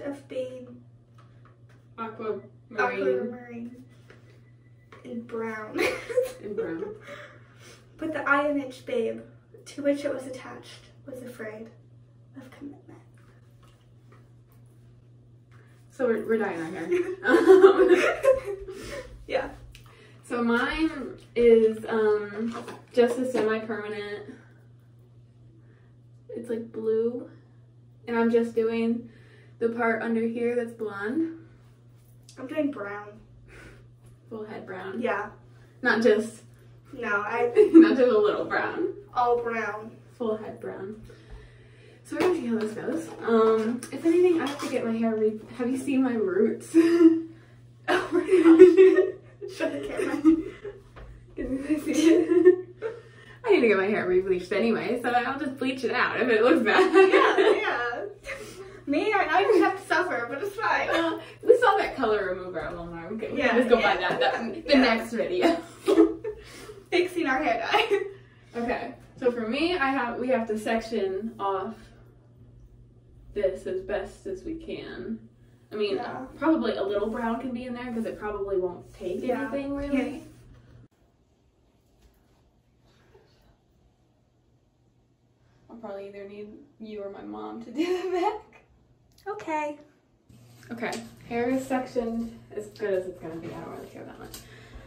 of being Aquamarine aquamarine and brown. and brown. but the image babe to which it was attached was afraid of commitment. So we're, we're dyeing our hair. Um, yeah. so mine is um just a semi-permanent. It's like blue, and I'm just doing the part under here that's blonde, I'm doing brown. full head brown. Yeah. Not just No, I not just a little brown. all brown. full head brown. So we're gonna see how this goes. Um, if anything, I have to get my hair re- Have you seen my roots? Oh my gosh. Show the camera. Can you see it? I need to get my hair re-bleached anyway, so I'll just bleach it out if it looks bad. yeah, yeah. Me, I I even have to suffer, but it's fine. Well, we saw that color remover at Walmart. We can, we Yeah, just go yeah, buy that, that the yeah. next video. Fixing our hair dye. okay, so for me, I have we have to section off this as best as we can. I mean, Yeah. probably a little brown can be in there because it probably won't take Yeah. anything really. I'll probably either need you or my mom to do the back. Okay. Okay, hair is sectioned as good as it's gonna be. I don't really care that much.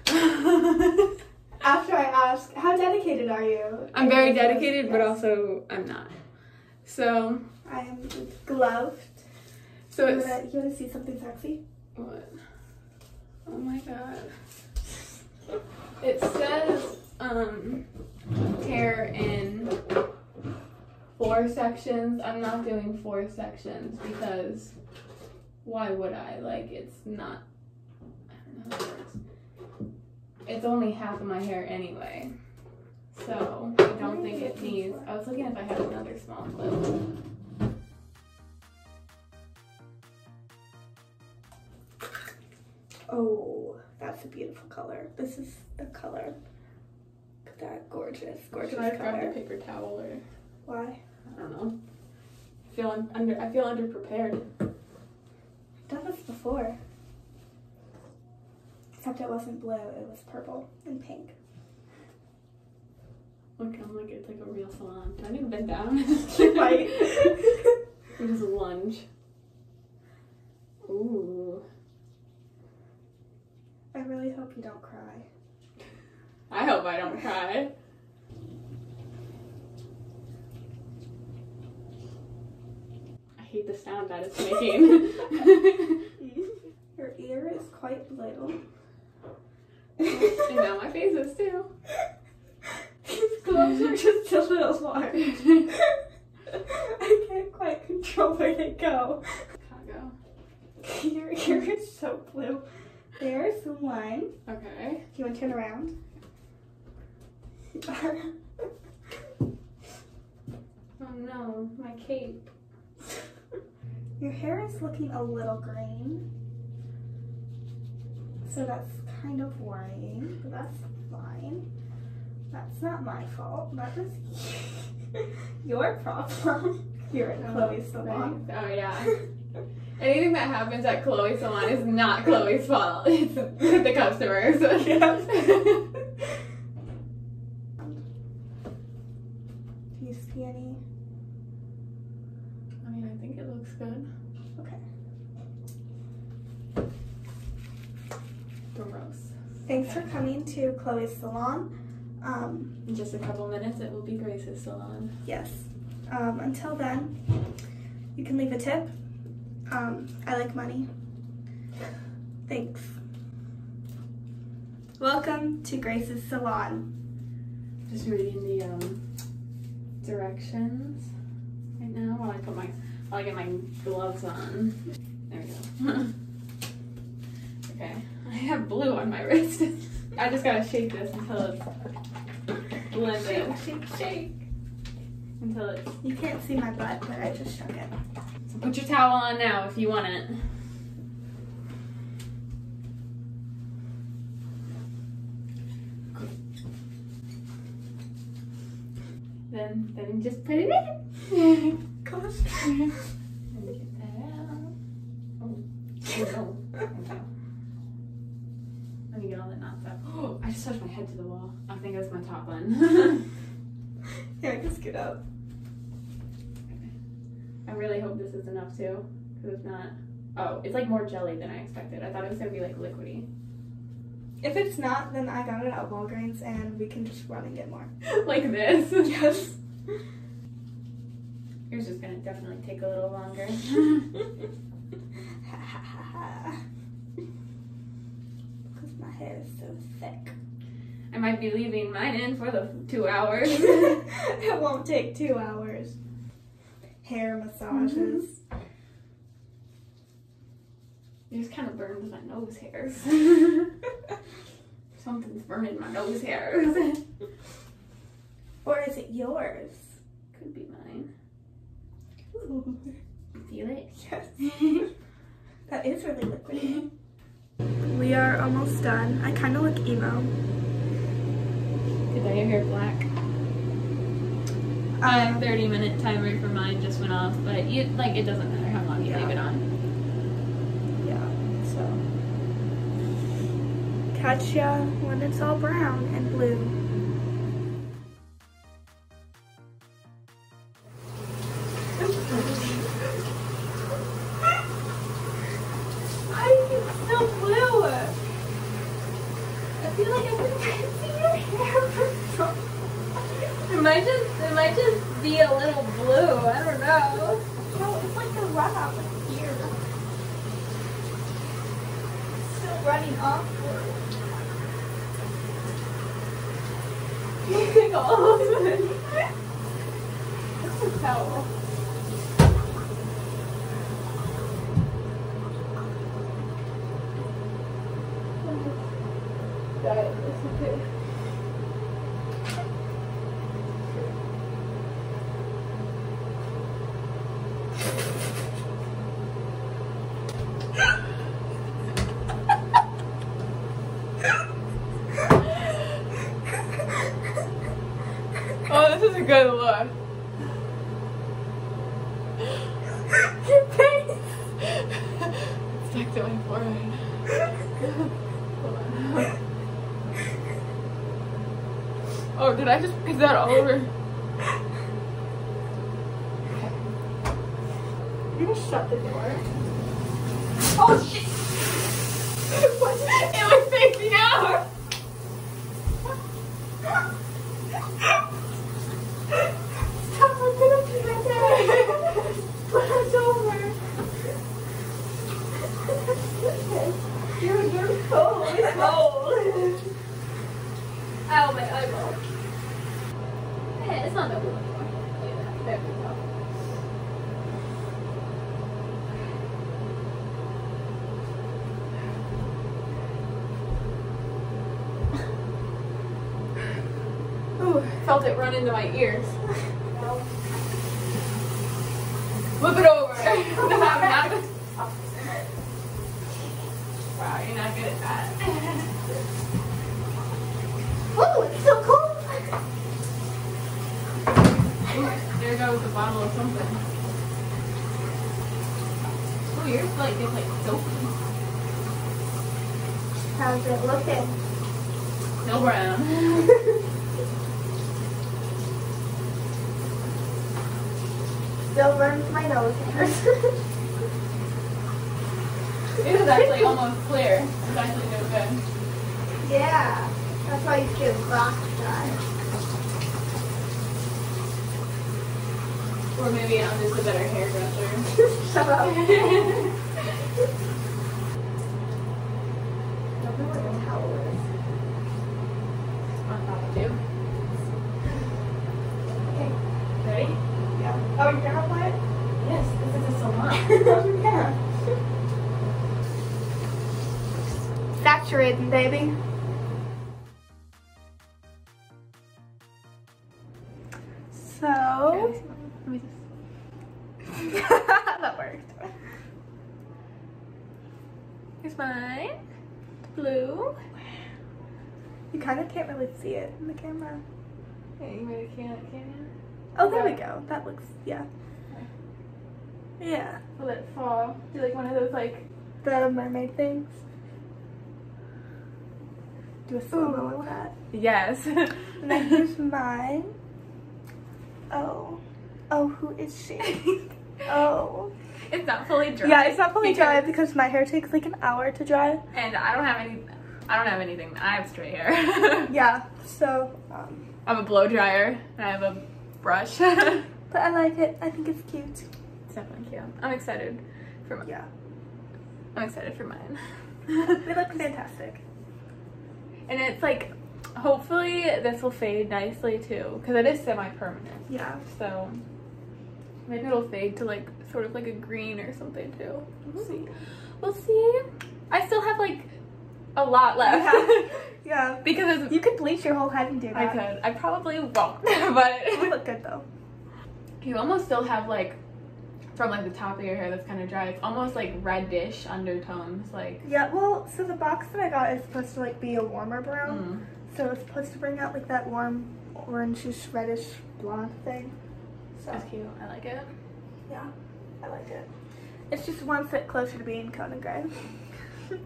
After I ask, how dedicated are you? I'm very dedicated, but also I'm not. So, I am gloved. so you, wanna, you wanna see something sexy? what? Oh my god! It says um hair in four sections. I'm not doing four sections because why would I? Like it's not. I don't know how it works. It's only half of my hair anyway. So I don't think it needs. I was looking if I had another small clip. Oh, that's a beautiful color. This is the color. Look at that gorgeous, gorgeous Should I grab color. the paper towel or Why? I don't know. I feel under. I feel underprepared. I've done this before. Except it wasn't blue, it was purple and pink. Look, I'm like it's like a real salon. Do I need to bend down? Right. You just lunge. Ooh. I really hope you don't cry. I hope I don't cry. The sound that it's making. Your ear is quite blue. and now my face is too. These gloves are just a little large. I can't quite control where they go. Chicago. Your ear is so blue. There's one. Okay. Do you want to turn around? Oh no, my cape. Your hair is looking a little green. So that's kind of worrying, but that's fine. That's not my fault. That is your problem. You're at oh, Chloe's salon. Oh yeah. Anything that happens at Chloe's salon is not Chloe's fault. It's the customers. Do you see any? I mean, I think it looks good. Okay. Gross. Thanks for coming to Chloe's salon. Um, In just a couple minutes, it will be Grace's salon. yes. Um, until then, you can leave a tip. Um, I like money. Thanks. Welcome to Grace's salon. Just reading the um, directions right now while I put my while I get my gloves on. There we go. okay, I have blue on my wrist. I just gotta shake this until it's blended. Shake, shake, shake. Until it's. You can't see my butt, but I just shook it. So put your towel on now if you want it. Then, then just put it in. gosh. Let me get that out. Oh, thank you. Let me get all that knots out. Oh, I just touched my head to the wall. I think that's my top one. Here, I can scoot up. I really hope this is enough too, because if not, oh, it's like more jelly than I expected. I thought it was gonna be like liquidy, If it's not, then I got it at Walgreens and we can just run and get more. like this. Yes. Yours is gonna definitely take a little longer. Because my hair is so thick. I might be leaving mine in for the two hours. it won't take two hours. Hair massages. Mm-hmm. Yours kind of burns my nose hairs. Something's burning my nose hairs. or is it yours? Could be mine. Ooh. Feel it? Yes. that is really liquidy. We are almost done. I kind of look emo. To I your hair black. My um, 30 minute timer for mine just went off, but you like it doesn't matter how long you Yeah. leave it on. Yeah, so. Catch ya when it's all brown and blue. It might just it might just be a little blue. I don't know. No, it's like the runoff here. Still running off. Of. That's a towel. Got it. It's okay. Oh, this is a good look. Your face. My forehead. Hold. Oh, did I just is that all over? You're gonna shut the door. Oh shit! What? It was facing out. Stop! I'm gonna pee my pants. It's over. Dude, you're cold. It's cold. Ow, my eyeball. Hey, it's not no blue anymore. There we go. Ooh, felt it run into my ears. Flip it over. no, not. Wow, you're not good at that. Oh, it's so cold. There goes a bottle of something. Oh, yours like gets like soapy. How's it looking? Still brown. Still burns my nose hairs. It is actually almost clear. It's actually no good. yeah, that's why you should rock dry. Or maybe I'm just a better hairdresser. Shut up. Don't know where the towel is. On top of you. Okay. Ready? Yeah. Oh, you're gonna apply it? Yes, this is a salon. yeah. Saturating, baby. So Let me just. that worked. Here's mine. Blue. You kind of can't really see it in the camera. Yeah, you really can't, can you? Oh, there we go. That looks yeah. Yeah. let it fall. Do like one of those like The mermaid things. Do a slow mo with that. yes. And then here's mine. Oh. Oh, who is she? Oh. it's not fully dry. Yeah, it's not fully dry because- because my hair takes like an hour to dry. And I don't have any. I don't have anything. I have straight hair. Yeah, so, um, I have a blow dryer and I have a brush. but I like it. I think it's cute. Definitely cute. I'm excited for my, Yeah. I'm excited for mine. They look fantastic. and it's like, hopefully this will fade nicely too, because it is semi-permanent. Yeah. So maybe it'll fade to like sort of like a green or something too. We'll see. We'll see. I still have like a lot left Yeah. yeah. because You could bleach your whole head and do that. I could. I probably won't, It would look good though. you almost still have like from like the top of your hair that's kind of dry. It's almost like reddish undertones, like. Yeah, well, so the box that I got is supposed to like be a warmer brown. Mm. So it's supposed to bring out like that warm orangish reddish blonde thing. So That's cute. I like it. yeah, I like it. It's just one foot closer to being Conan Gray.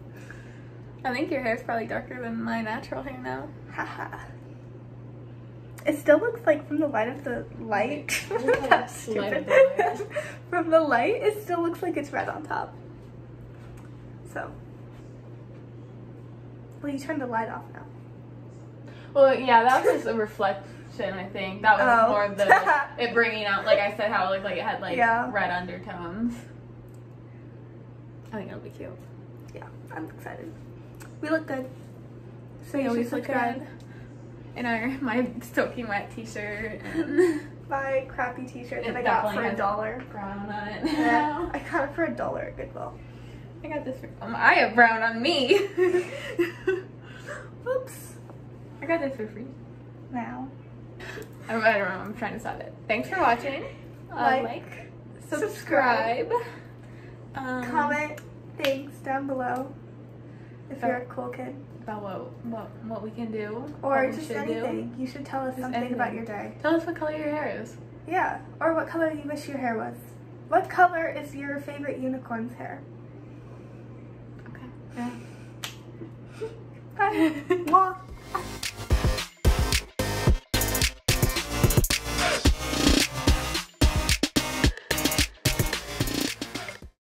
I think your hair is probably darker than my natural hair now. Haha. It still looks like from the light of the light. That's the light of stupid. the from the light, it still looks like it's red on top. So. Well, you turned the light off now. Well, yeah, that was just a reflection. I think that was Oh. more of the it bringing out, like I said, how it looked like it had like Yeah. red undertones. I think it'll be cute. Yeah, I'm excited. We look good. So We you always should look subscribe. good in our my soaking wet T-shirt and My crappy t-shirt that I got for a dollar. brown on it. Yeah, I got it for a dollar at Goodwill. I got this. For, um, I have brown on me. Oops. I got this for free. Now. I don't, I don't know. I'm trying to stop it. Thanks for watching. Uh, Like, like, subscribe. subscribe. Um, Comment things down below if Oh. you're a cool kid. about what what what we can do Or just anything. You should tell us Just something about your day. Tell us what color your hair is. Yeah. Or what color you wish your hair was. What color is your favorite unicorn's hair? Okay. Yeah. Bye.